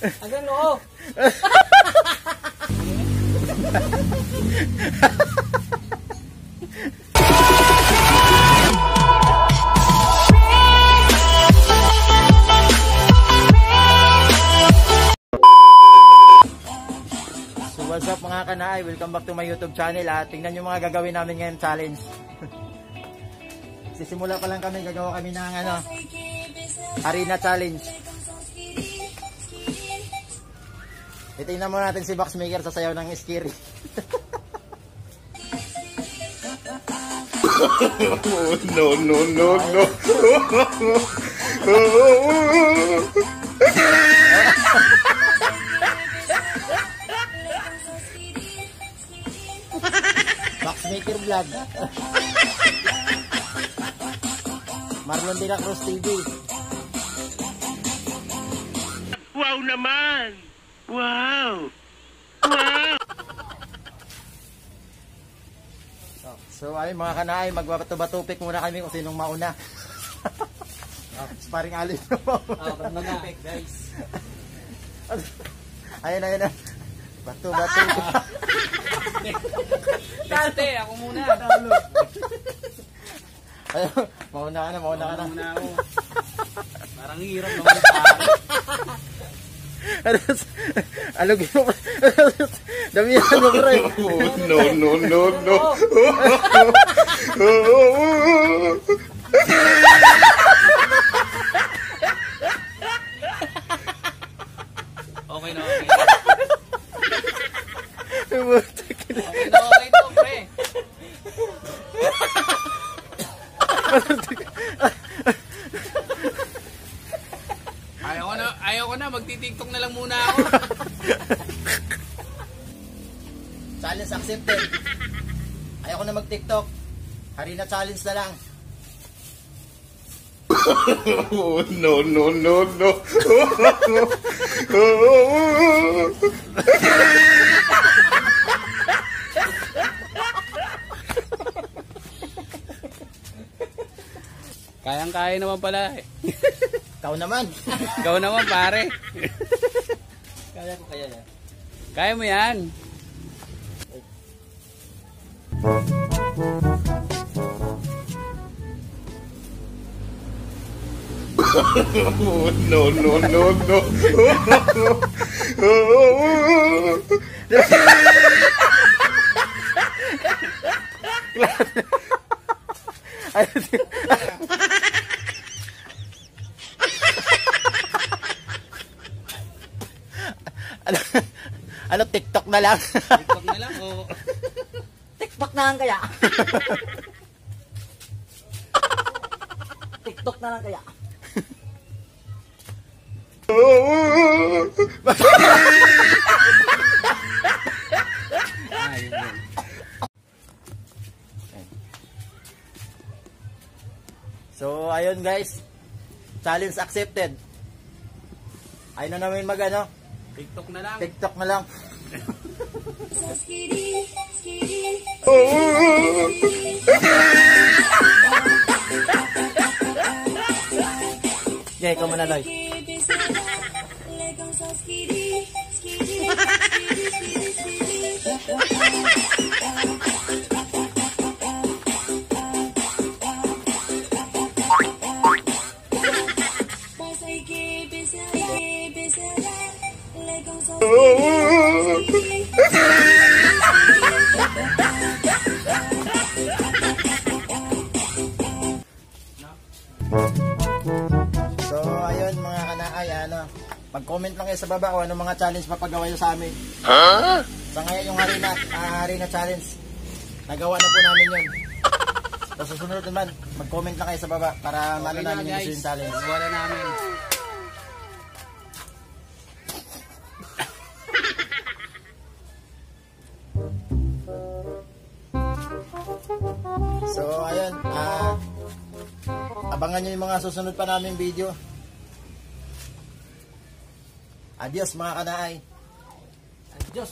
Noo. So what's up mga kanay? Welcome back to my YouTube channel ha. Tingnan nyo mga gagawin namin ngayon challenge. Sisimula pa lang kami, gagawa kami ng ano, arena challenge. Itingnan mo natin si Boxmaker sa sayaw ng scary. Oh, no, no, no, no. Boxmaker Vlog. Marlon de la Cruz TV. Wow naman! Wow! So, so ayun mga kanay, magbabato-batupik muna kami kung sinong mauna. Sparring alin na po. Pag mag-pick, guys. ayun, ayun na. Bato-bato. Dati, ako muna. ayun, mauna ka na, mauna ka na. muna ako. Parang hirap naman pare. Alugin mo. Damihan mo, pre. No, no, no, no. Okay na, okay. Okay na, okay to, pre. Ayaw ko na, ayaw ko na, magti-tiktok na lang muna ako. Challenge accepted. Ayoko na mag-tiktok. Harina challenge na lang. Oh, no, no, no, no. Kayang-kaya naman pala. eh. Ikaw naman. Ikaw naman, pare. Kaya ko kaya yan. Kaya mo yan. No, no, no, no. Ano, ano, tiktok na lang. Tiktok na lang, oh. TikTok na lang kaya. TikTok na lang kaya. So, ayun guys. Challenge accepted. Ayun na namin mag ano, Tiktok na lang. tiktok na lang. Okay, ikaw muna, Loy. mag-comment lang kayo sa baba kung ano mga challenge mapagawa nyo sa amin. Huh? Sa ngayon yung Harina, ah, Harina Challenge, nagawa na po namin yun. Sa susunod naman, mag-comment lang kayo sa baba para Okay mano na, namin yung gusto guys. yung challenge. Wala namin. So, ayun, ah, abangan nyo yung mga susunod pa namin video. Adios mga kanaay. Diyos.